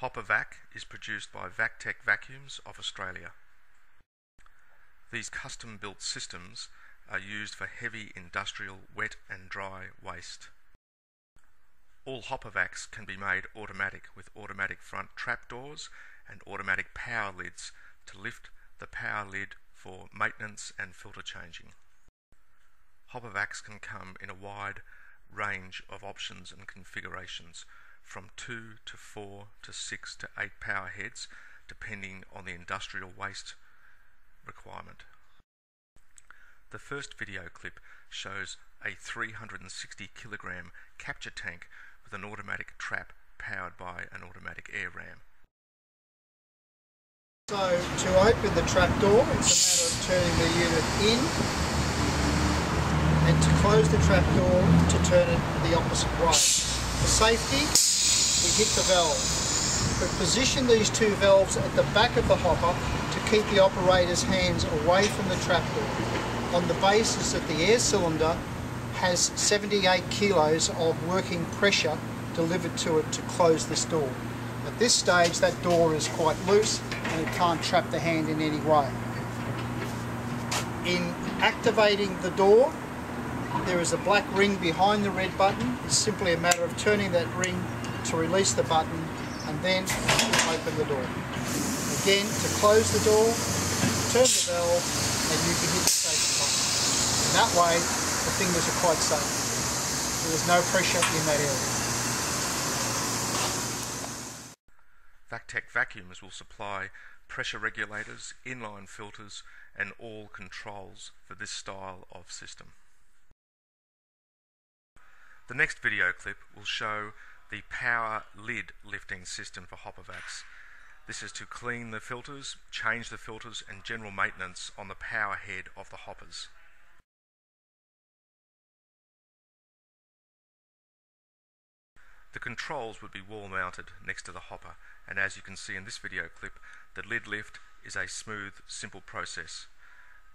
Hopper Vac is produced by Vacteck Vacuums of Australia. These custom built systems are used for heavy industrial wet and dry waste. All hopper vacs can be made automatic with automatic front trap doors and automatic power lids to lift the power lid for maintenance and filter changing. Hopper vacs can come in a wide range of options and configurations from 2 to 4 to 6 to 8 power heads depending on the industrial waste requirement. The first video clip shows a 360 kilogram capture tank with an automatic trap powered by an automatic air ram. So to open the trap door, it's a matter of turning the unit in and to close the trap door to turn it the opposite way. For safety, we hit the valve. We position these two valves at the back of the hopper to keep the operator's hands away from the trap door on the basis that the air cylinder has 78 kilos of working pressure delivered to it to close this door. At this stage that door is quite loose and it can't trap the hand in any way. In activating the door there is a black ring behind the red button. It's simply a matter of turning that ring to release the button and then open the door. Again, to close the door, turn the valve and you can hit the safety button. And that way, the fingers are quite safe. There's no pressure in that area. Vacteck vacuums will supply pressure regulators, inline filters and all controls for this style of system. The next video clip will show the power lid lifting system for hopper vacs. This is to clean the filters, change the filters and general maintenance on the power head of the hoppers. The controls would be wall mounted next to the hopper and as you can see in this video clip the lid lift is a smooth simple process.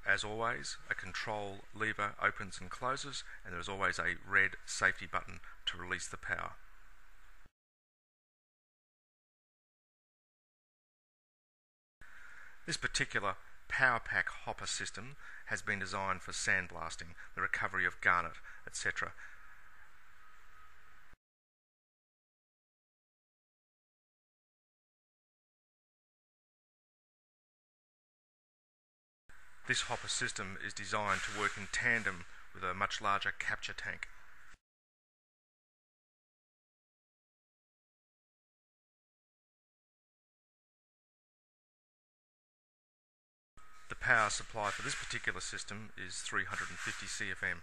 As always a control lever opens and closes and there is always a red safety button to release the power. This particular power pack hopper system has been designed for sandblasting, the recovery of garnet, etc. This hopper system is designed to work in tandem with a much larger capture tank. The power supply for this particular system is 350 CFM.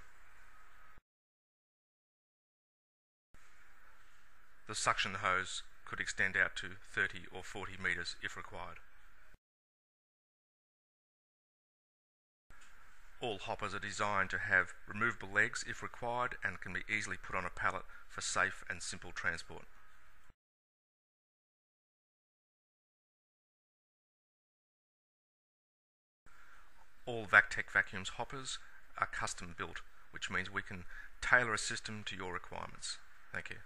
The suction hose could extend out to 30 or 40 metres if required. All hoppers are designed to have removable legs if required and can be easily put on a pallet for safe and simple transport. All Vacteck Vacuums hoppers are custom built, which means we can tailor a system to your requirements. Thank you.